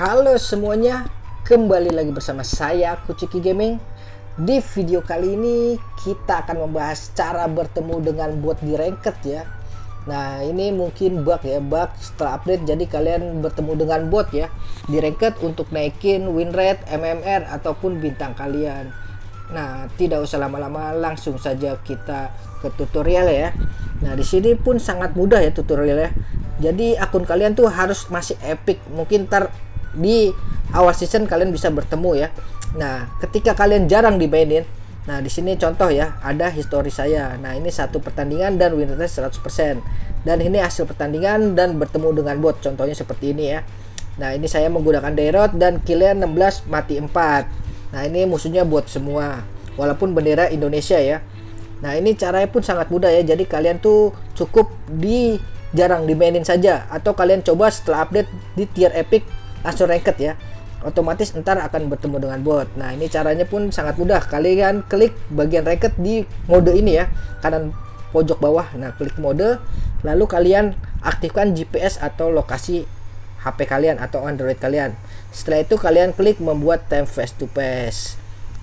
Halo semuanya, kembali lagi bersama saya Kuciki Gaming. Di video kali ini kita akan membahas cara bertemu dengan bot di ranked ya. Nah ini mungkin bug ya, bug setelah update jadi kalian bertemu dengan bot ya di ranked untuk naikin win rate, MMR ataupun bintang kalian. Nah tidak usah lama-lama, langsung saja kita ke tutorial ya. Nah di sini pun sangat mudah ya tutorialnya. Jadi akun kalian tuh harus masih epic. Mungkin ntar di awal season kalian bisa bertemu ya. Nah, ketika kalian jarang dimainin, nah di sini contoh ya, ada histori saya. Nah, ini satu pertandingan dan win rate 100%. Dan ini hasil pertandingan dan bertemu dengan bot. Contohnya seperti ini ya. Nah, ini saya menggunakan Dairot dan kalian 16 mati 4. Nah, ini musuhnya bot semua. Walaupun bendera Indonesia ya. Nah, ini caranya pun sangat mudah ya. Jadi kalian tuh cukup di jarang dimainin saja atau kalian coba setelah update di tier epic langsung ranked ya. Otomatis ntar akan bertemu dengan bot. Nah ini caranya pun sangat mudah. Kalian klik bagian ranked di mode ini ya. Kanan pojok bawah. Nah klik mode. Lalu kalian aktifkan GPS atau lokasi HP kalian atau Android kalian. Setelah itu kalian klik membuat time face to face.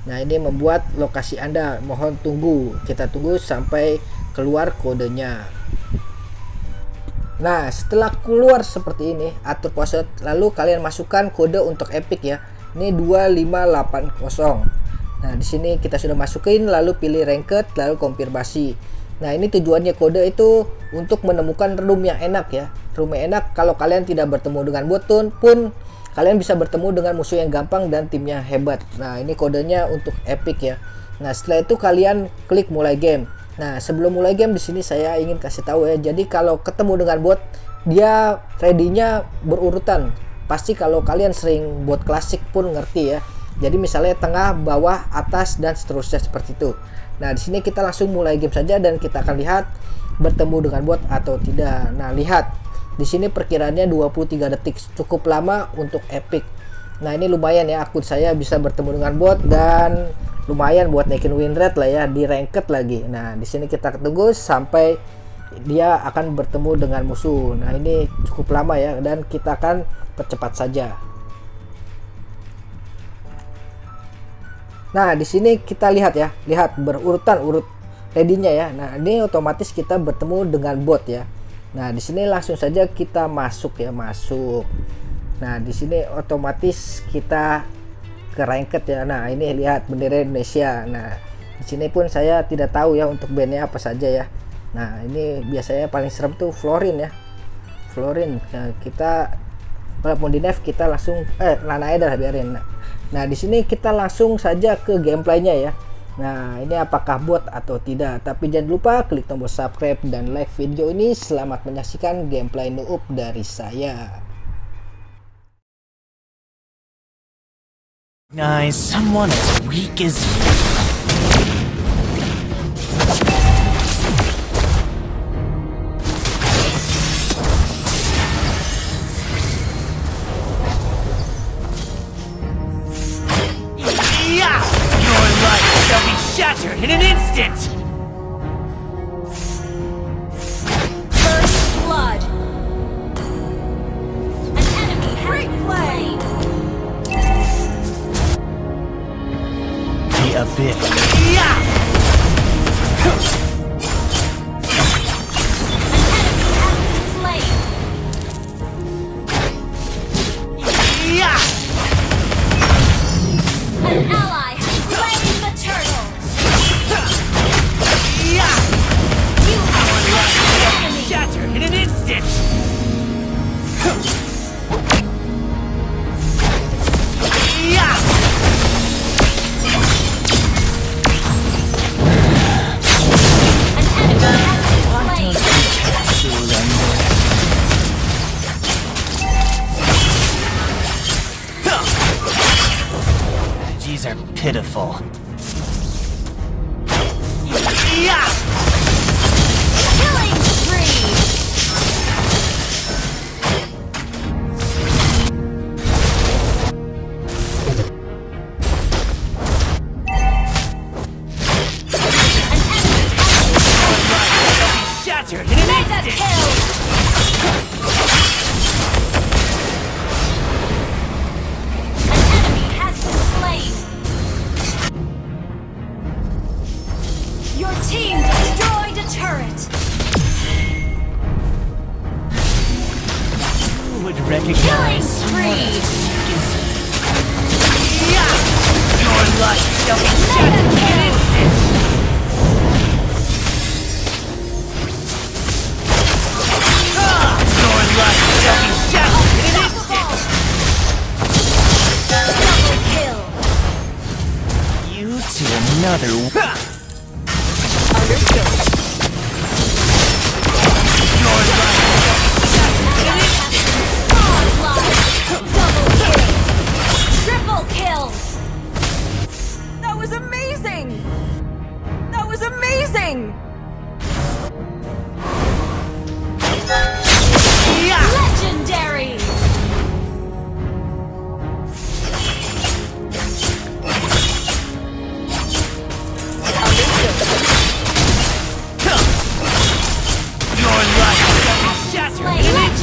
Nah ini membuat lokasi anda. Mohon tunggu. Kita tunggu sampai keluar kodenya Nah, setelah keluar seperti ini, atur password, lalu kalian masukkan kode untuk Epic ya. Ini 2580. Nah, di sini kita sudah masukin, lalu pilih ranked, lalu konfirmasi. Nah, ini tujuannya kode itu untuk menemukan room yang enak ya. Room yang enak kalau kalian tidak bertemu dengan bot pun kalian bisa bertemu dengan musuh yang gampang dan timnya hebat. Nah, ini kodenya untuk Epic ya. Nah, setelah itu kalian klik mulai game. Nah, sebelum mulai game di sini saya ingin kasih tahu ya. Jadi kalau ketemu dengan bot, dia ready-nya berurutan. Pasti kalau kalian sering bot klasik pun ngerti ya. Jadi misalnya tengah, bawah, atas dan seterusnya seperti itu. Nah, di sini kita langsung mulai game saja dan kita akan lihat bertemu dengan bot atau tidak. Nah, lihat. Di sini perkiraannya 23 detik, cukup lama untuk epic. Nah, ini lumayan ya akun saya bisa bertemu dengan bot dan lumayan buat naikin win rate lah ya di ranked lagi. Nah di sini kita tunggu sampai dia akan bertemu dengan musuh. Nah ini cukup lama ya dan kita akan percepat saja. Nah di sini kita lihat ya lihat berurutan urut ready-nya ya. Nah ini otomatis kita bertemu dengan bot ya. Nah di sini langsung saja kita masuk ya masuk. Nah di sini otomatis kita ke ranked ya nah ini lihat bendera Indonesia nah di sini pun saya tidak tahu ya untuk bandnya apa saja ya nah ini biasanya paling serem tuh Florin ya Florin nah, kita walaupun di Nev kita langsung eh Lana Eder biarin nah, nah di sini kita langsung saja ke gameplaynya ya Nah, ini apakah bot atau tidak? Tapi jangan lupa klik tombol subscribe dan like video ini. Selamat menyaksikan gameplay noob dari saya. Recognize someone as weak as you. Yeah! Your life shall be shattered in an instant! bitch. Yeah! An ally pitiful. Yeah! Your team destroyed a turret! Who would recognize... Killing spree! Yeah! Your life shall be shattered in! Your life shall be shattered! Double kill! You to another...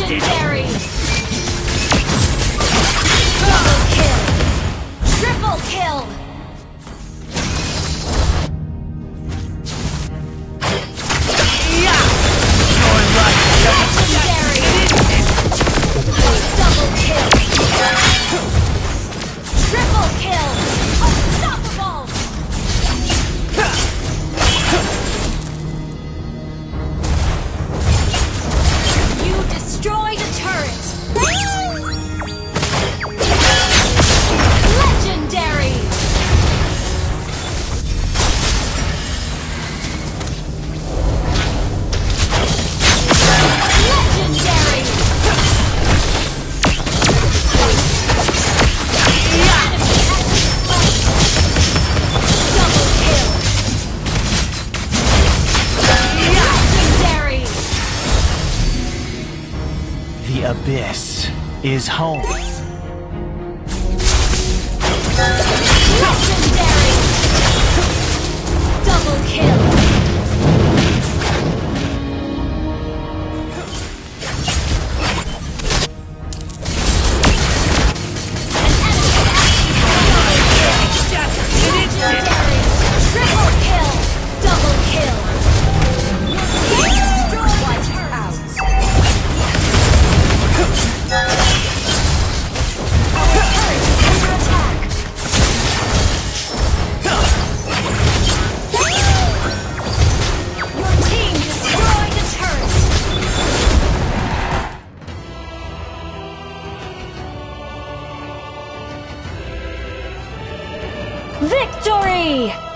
legendary! Double kill! Triple kill! Is home. Legendary! Double kill! Victory!